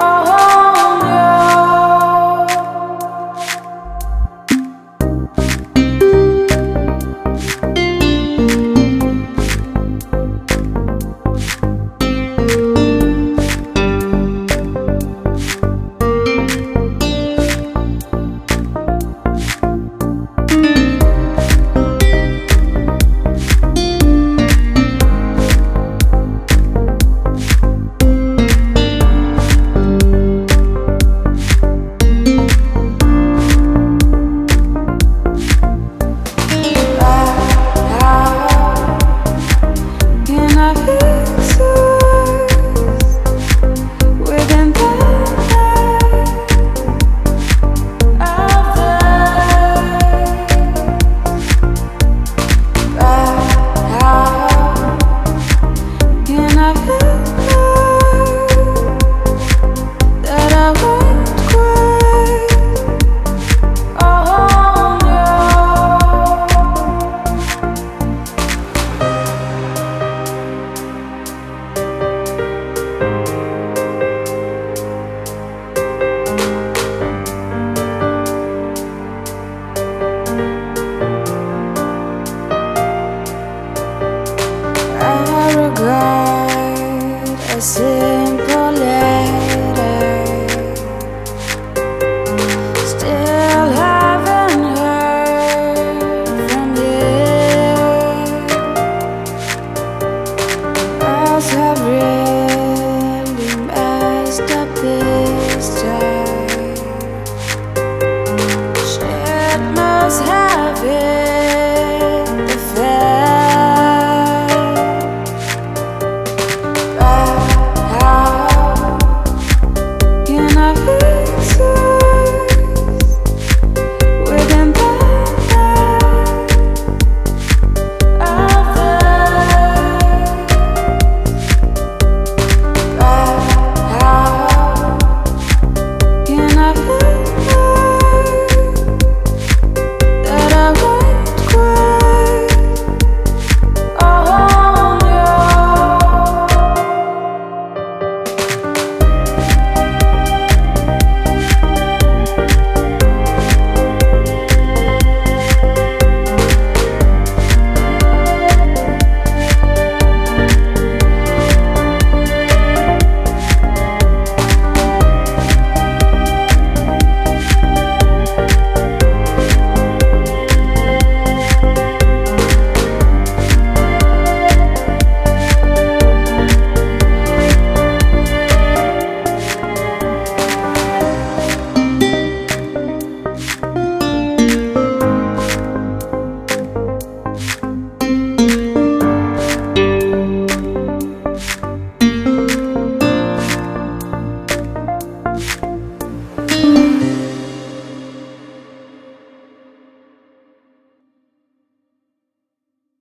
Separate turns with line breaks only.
Oh I regret I said